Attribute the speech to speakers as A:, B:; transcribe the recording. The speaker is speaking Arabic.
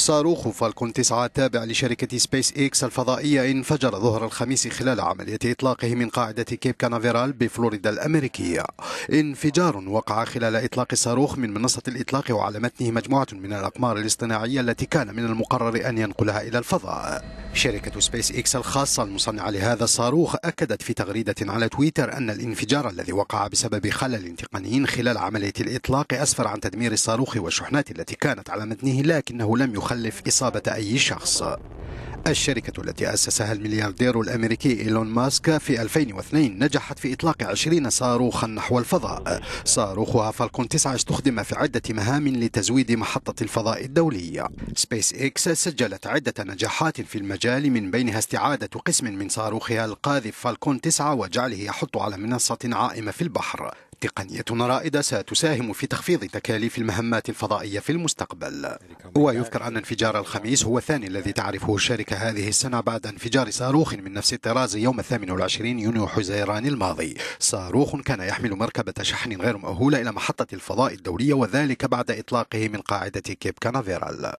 A: صاروخ فالكون 9 التابع لشركة سبيس إكس الفضائية انفجر ظهر الخميس خلال عملية إطلاقه من قاعدة كيب كانافيرال بفلوريدا الأمريكية. انفجار وقع خلال إطلاق الصاروخ من منصة الإطلاق وعلى متنه مجموعة من الأقمار الاصطناعية التي كان من المقرر أن ينقلها إلى الفضاء. شركة سبيس إكس الخاصة المصنعة لهذا الصاروخ أكدت في تغريدة على تويتر أن الانفجار الذي وقع بسبب خلل تقني خلال عملية الإطلاق أسفر عن تدمير الصاروخ والشحنات التي كانت على متنه لكنه لم يخلف إصابة أي شخص. الشركة التي أسسها الملياردير الأمريكي إيلون ماسك في 2002 نجحت في إطلاق 20 صاروخا نحو الفضاء. صاروخها فالكون 9 استخدم في عدة مهام لتزويد محطة الفضاء الدولية سبيس إكس سجلت عدة نجاحات في المجال من بينها استعادة قسم من صاروخها القاذف فالكون 9 وجعله يحط على منصة عائمة في البحر. تقنية رائدة ستساهم في تخفيض تكاليف المهمات الفضائية في المستقبل. ويذكر أن انفجار الخميس هو الثاني الذي تعرفه الشركة هذه السنة بعد انفجار صاروخ من نفس الطراز يوم الثامن والعشرين يونيو حزيران الماضي. صاروخ كان يحمل مركبة شحن غير مأهولة إلى محطة الفضاء الدولية وذلك بعد إطلاقه من قاعدة كيب كانافيرال.